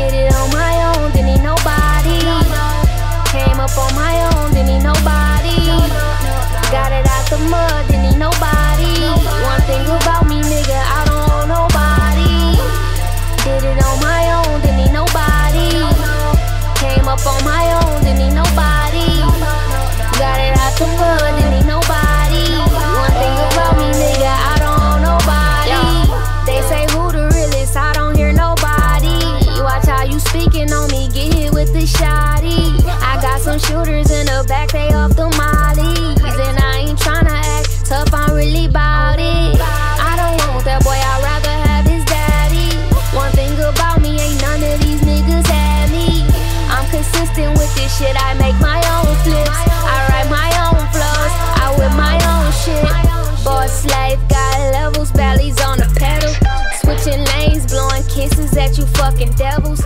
Did it on my own, didn't need nobody. Came up on my own, didn't need nobody. Got it out the mud, with the shotty. I got some shooters in the back, they off the mollies. And I ain't tryna act tough, I'm really bout it. I don't want that boy, I'd rather have his daddy. One thing about me, ain't none of these niggas had me. I'm consistent with this shit, I make my own flips. I write my own flows, I whip my own shit. Boss slave, got levels, bellies on the pedal. Switching lanes, blowing kisses at you fucking devils.